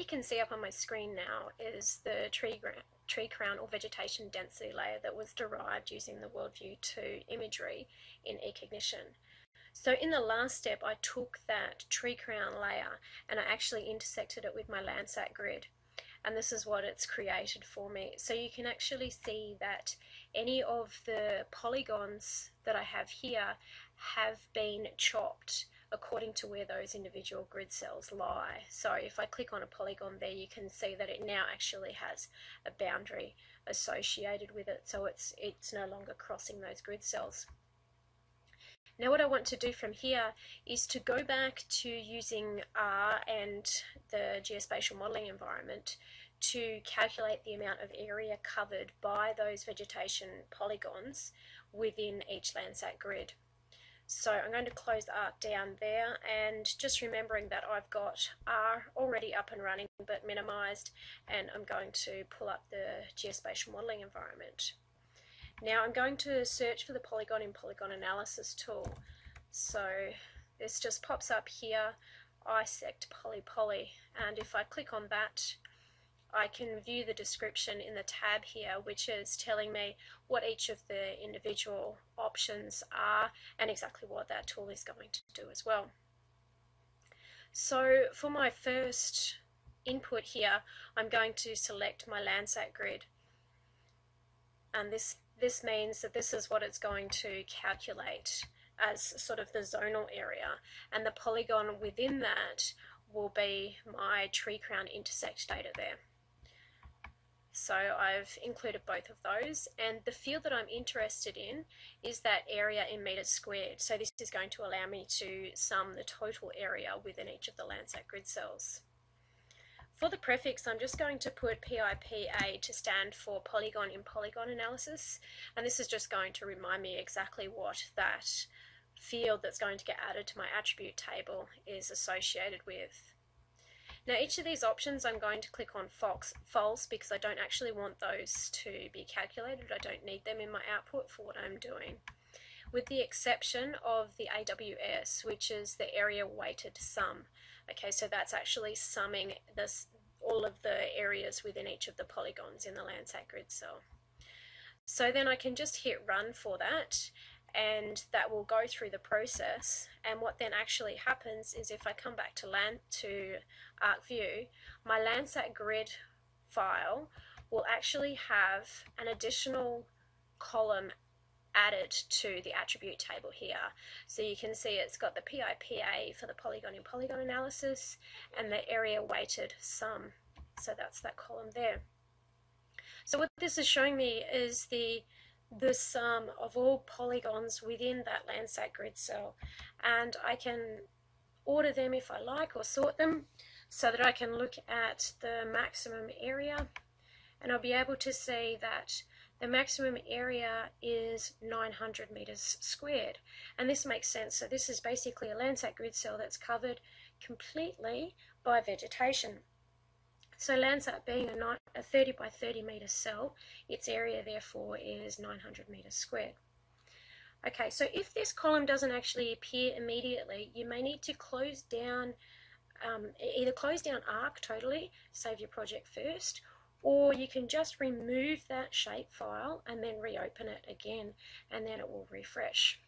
you can see up on my screen now is the tree, tree crown or vegetation density layer that was derived using the Worldview 2 imagery in eCognition. So in the last step, I took that tree crown layer and I actually intersected it with my Landsat grid. And this is what it's created for me. So you can actually see that any of the polygons that I have here have been chopped according to where those individual grid cells lie. So if I click on a polygon there, you can see that it now actually has a boundary associated with it, so it's, it's no longer crossing those grid cells. Now what I want to do from here is to go back to using R and the geospatial modelling environment to calculate the amount of area covered by those vegetation polygons within each Landsat grid. So I'm going to close arc down there and just remembering that I've got R already up and running but minimized and I'm going to pull up the geospatial modeling environment. Now I'm going to search for the polygon in polygon analysis tool. So this just pops up here, isect poly poly and if I click on that I can view the description in the tab here, which is telling me what each of the individual options are and exactly what that tool is going to do as well. So for my first input here, I'm going to select my Landsat grid. And this, this means that this is what it's going to calculate as sort of the zonal area. And the polygon within that will be my tree crown intersect data there. So I've included both of those and the field that I'm interested in is that area in meters squared. So this is going to allow me to sum the total area within each of the Landsat grid cells. For the prefix, I'm just going to put PIPA to stand for polygon in polygon analysis. And this is just going to remind me exactly what that field that's going to get added to my attribute table is associated with. Now each of these options I'm going to click on Fox, false because I don't actually want those to be calculated. I don't need them in my output for what I'm doing. With the exception of the AWS, which is the area weighted sum. Okay, so that's actually summing this, all of the areas within each of the polygons in the Landsat grid cell. So then I can just hit run for that and that will go through the process. And what then actually happens is if I come back to land to ArcView my Landsat grid file will actually have an additional column added to the attribute table here. So you can see it's got the PIPA for the polygon in polygon analysis and the area weighted sum. So that's that column there. So what this is showing me is the the sum of all polygons within that Landsat grid cell. And I can order them if I like or sort them so that I can look at the maximum area. And I'll be able to see that the maximum area is 900 meters squared. And this makes sense. So this is basically a Landsat grid cell that's covered completely by vegetation so Landsat being a, a 30 by 30 metre cell, its area therefore is 900 metres squared. Okay, so if this column doesn't actually appear immediately, you may need to close down, um, either close down ARC totally, save your project first, or you can just remove that shapefile and then reopen it again, and then it will refresh.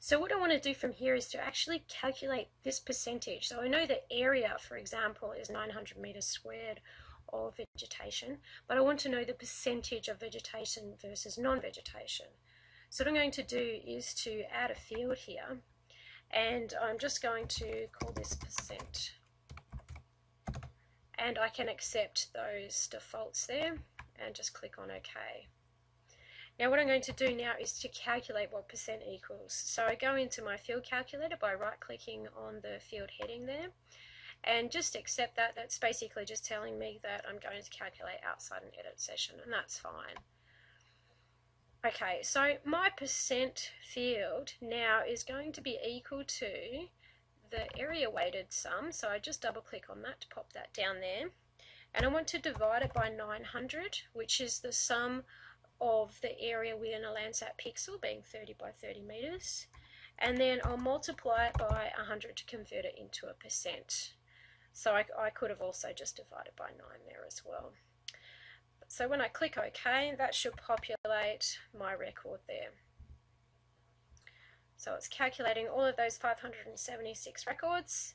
So what I want to do from here is to actually calculate this percentage. So I know the area, for example, is 900 meters squared of vegetation, but I want to know the percentage of vegetation versus non-vegetation. So what I'm going to do is to add a field here, and I'm just going to call this percent. And I can accept those defaults there and just click on OK. Now what I'm going to do now is to calculate what percent equals. So I go into my field calculator by right clicking on the field heading there and just accept that. That's basically just telling me that I'm going to calculate outside an edit session and that's fine. Okay, so my percent field now is going to be equal to the area weighted sum. So I just double click on that to pop that down there. And I want to divide it by 900, which is the sum of the area within a Landsat pixel being 30 by 30 meters and then I'll multiply it by 100 to convert it into a percent. So I, I could have also just divided by 9 there as well. So when I click OK, that should populate my record there. So it's calculating all of those 576 records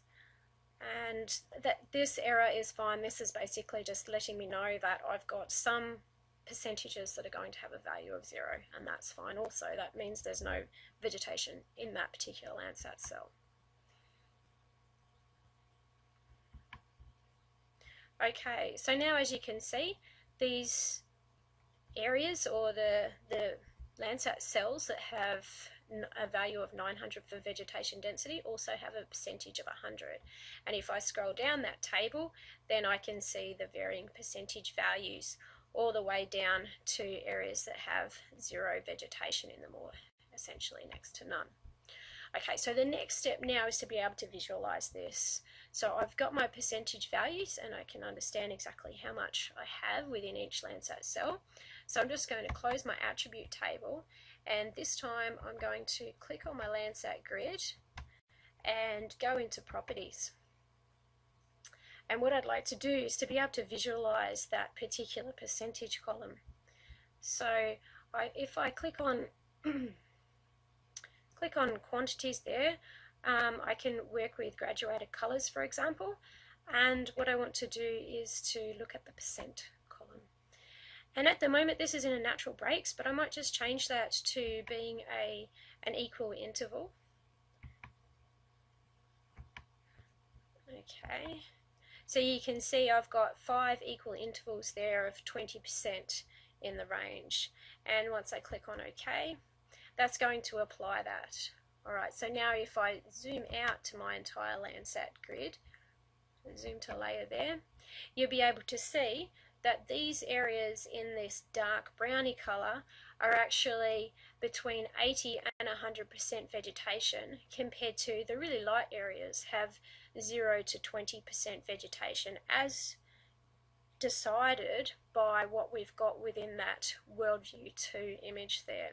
and that this error is fine. This is basically just letting me know that I've got some percentages that are going to have a value of zero and that's fine also. That means there's no vegetation in that particular Landsat cell. Okay, so now as you can see, these areas or the, the Landsat cells that have a value of 900 for vegetation density also have a percentage of 100 and if I scroll down that table then I can see the varying percentage values all the way down to areas that have zero vegetation in them or essentially next to none. Okay, so the next step now is to be able to visualize this. So I've got my percentage values and I can understand exactly how much I have within each Landsat cell. So I'm just going to close my attribute table and this time I'm going to click on my Landsat grid and go into properties. And what I'd like to do is to be able to visualize that particular percentage column. So I, if I click on click on quantities there, um, I can work with graduated colors, for example. And what I want to do is to look at the percent column. And at the moment, this is in a natural breaks, but I might just change that to being a an equal interval. Okay. So you can see I've got five equal intervals there of 20% in the range. And once I click on OK, that's going to apply that. Alright, so now if I zoom out to my entire Landsat grid, zoom to layer there, you'll be able to see that these areas in this dark browny colour are actually between 80 and 100% vegetation compared to the really light areas have 0 to 20% vegetation as decided by what we've got within that WorldView 2 image there.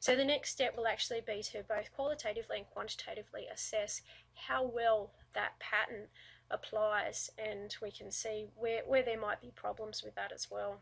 So the next step will actually be to both qualitatively and quantitatively assess how well that pattern applies and we can see where, where there might be problems with that as well.